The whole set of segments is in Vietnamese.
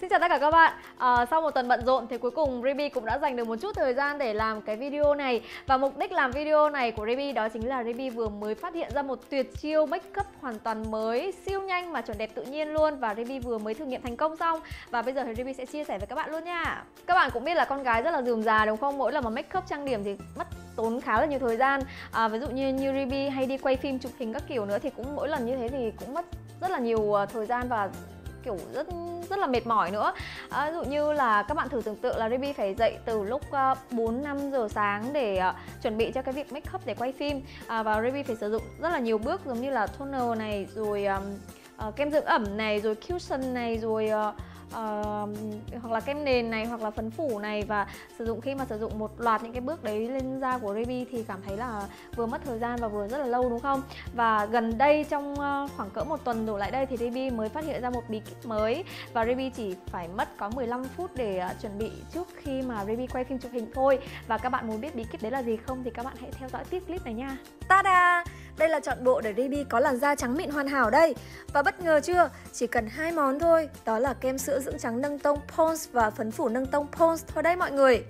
Xin chào tất cả các bạn. À, Sau một tuần bận rộn thì cuối cùng Ruby cũng đã dành được một chút thời gian để làm cái video này. Và mục đích làm video này của Ruby đó chính là Ruby vừa mới phát hiện ra một tuyệt chiêu make up hoàn toàn mới Siêu nhanh mà chuẩn đẹp tự nhiên luôn. Và Ruby vừa mới thử nghiệm thành công xong. Và bây giờ thì Ruby sẽ chia sẻ với các bạn luôn nha. Các bạn cũng biết là con gái rất là dườm già đúng không? Mỗi lần mà make up trang điểm thì mất tốn khá là nhiều thời gian. À, ví dụ như như Ruby hay đi quay phim chụp hình các kiểu nữa thì cũng mỗi lần như thế thì cũng mất rất là nhiều ờ, thời gian và kiểu rất rất là mệt mỏi nữa. À, ví dụ như là các bạn thử tưởng tượng là Ruby phải dậy từ lúc ờ, 4 5 giờ sáng để ờ, chuẩn bị cho cái việc make up để quay phim. À, và Ruby phải sử dụng rất là nhiều bước giống như là toner này rồi um, uh, kem dưỡng ẩm này rồi cushion này rồi uh, uh, hoặc là kem nền này hoặc là phấn phủ này và sử dụng khi mà sử dụng một loạt những cái bước đấy lên da của Ruby thì cảm thấy là vừa mất thời gian và vừa rất là lâu đúng không? Và gần đây trong uh, khoảng cỡ một tuần đổ lại đây thì Ruby mới phát hiện ra một bí kíp mới và Ruby chỉ phải mất có 15 phút để uh, chuẩn bị trước khi mà Ruby quay phim chụp hình thôi và các bạn muốn biết bí kíp đấy là gì không thì các bạn hãy theo dõi tiếp clip này nha. Ta-da! Đây là chọn bộ để Ruby có làn da trắng mịn hoàn hảo đây. Và bất ngờ chưa? Chỉ cần hai món thôi. Đó là kem sữa dưỡng trắng nâng tông Pond's và phấn phủ nâng tông Pond's thôi đây mọi người.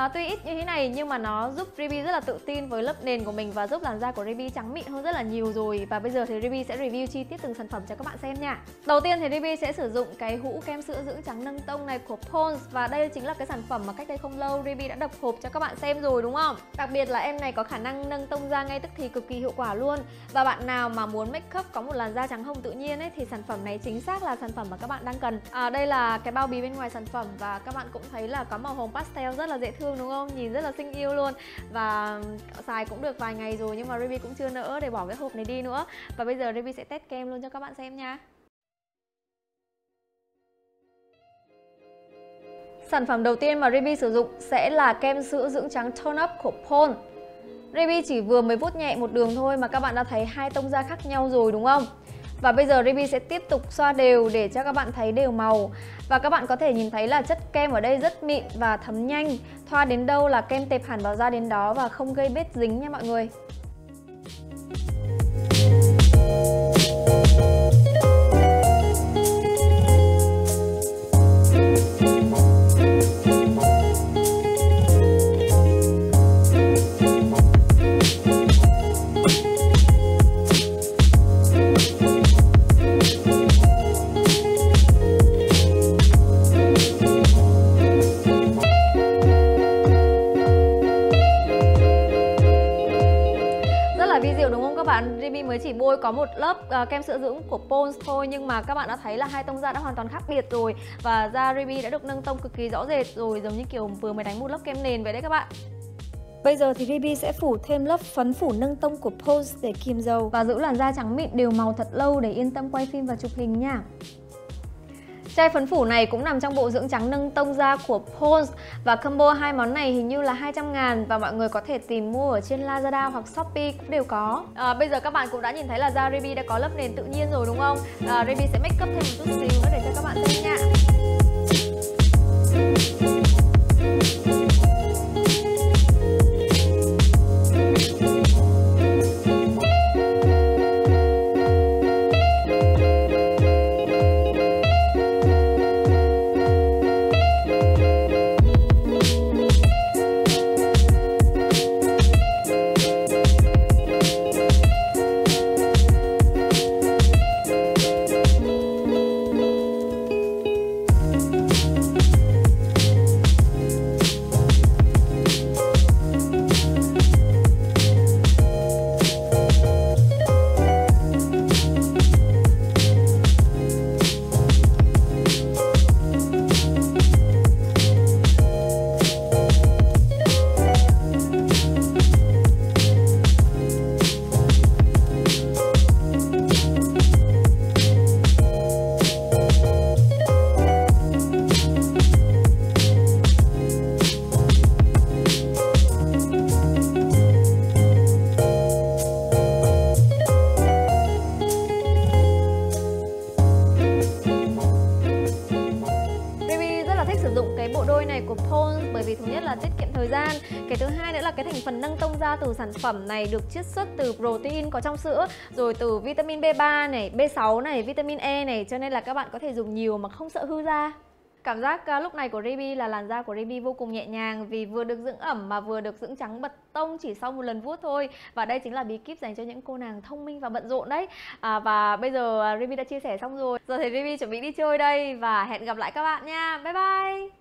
À, tuy ít như thế này nhưng mà nó giúp Ruby rất là tự tin với lớp nền của mình và giúp làn da của Ruby trắng mịn hơn rất là nhiều rồi. Và bây giờ thì Ruby sẽ review chi tiết từng sản phẩm cho các bạn xem nha. Đầu tiên thì Ruby sẽ sử dụng cái hũ kem sữa dưỡng trắng nâng tông này của Pond's Và đây chính là cái sản phẩm mà cách đây không lâu Ruby đã đập hộp cho các bạn xem rồi đúng không? Đặc biệt là em này có khả năng nâng tông da ngay tức thì cực kỳ hiệu quả luôn. Và bạn nào mà muốn make up có một làn da trắng hồng tự nhiên ấy thì sản phẩm này chính xác là sản phẩm mà các bạn đang cần. À, Đây là cái bao bì bên ngoài sản phẩm và các bạn cũng thấy là có màu hồng pastel rất là dễ thương đúng không? Nhìn rất là xinh yêu luôn Và xài cũng được vài ngày rồi nhưng mà Ruby cũng chưa nỡ để bỏ cái hộp này đi nữa Và bây giờ Ruby sẽ test kem luôn cho các bạn xem nha Sản phẩm đầu tiên mà Ruby sử dụng sẽ là kem sữa dưỡng trắng Tone Up của Pond Ruby chỉ vừa mới vuốt nhẹ một đường thôi mà các bạn đã thấy hai tông da khác nhau rồi, đúng không? Và bây giờ Ruby sẽ tiếp tục xoa đều để cho các bạn thấy đều màu. Và các bạn có thể nhìn thấy là chất kem ở đây rất mịn và thấm nhanh. Thoa đến đâu là kem tệp hẳn vào da đến đó và không gây bết dính nha mọi người. Bạn Ruby mới chỉ bôi có một lớp uh, kem sữa dưỡng của Pond's thôi nhưng mà các bạn đã thấy là hai tông da đã hoàn toàn khác biệt rồi và da Ruby đã được nâng tông cực kỳ rõ rệt rồi giống như kiểu vừa mới đánh một lớp kem nền vậy đấy các bạn Bây giờ thì Ruby sẽ phủ thêm lớp phấn phủ nâng tông của Pose để kìm dầu và giữ làn da trắng mịn đều màu thật lâu để yên tâm quay phim và chụp hình nha. Chai phấn phủ này cũng nằm trong bộ dưỡng trắng nâng tông da của Pond's và combo hai món này hình như là 200 ngàn và mọi người có thể tìm mua ở trên Lazada hoặc Shopee cũng đều có. À, bây giờ các bạn cũng đã nhìn thấy là da Ruby đã có lớp nền tự nhiên rồi đúng không? À, Ruby sẽ make up thêm một chút bởi vì thứ nhất là tiết kiệm thời gian. Cái thứ hai nữa là cái thành phần nâng tông da từ sản phẩm này được chiết xuất từ protein có trong sữa rồi từ vitamin B3 này B6 này vitamin E này. Cho nên là các bạn có thể dùng nhiều mà không sợ hư da Cảm giác à, lúc này của Ruby là làn da của Ruby vô cùng nhẹ nhàng vì vừa được dưỡng ẩm mà vừa được dưỡng trắng bật tông chỉ sau một lần vuốt thôi. Và đây chính là bí kíp dành cho những cô nàng thông minh và bận rộn đấy. À, và bây giờ à, Ruby đã chia sẻ xong rồi. Giờ thì Ruby chuẩn bị đi chơi đây và hẹn gặp lại các bạn nha. Bye bye!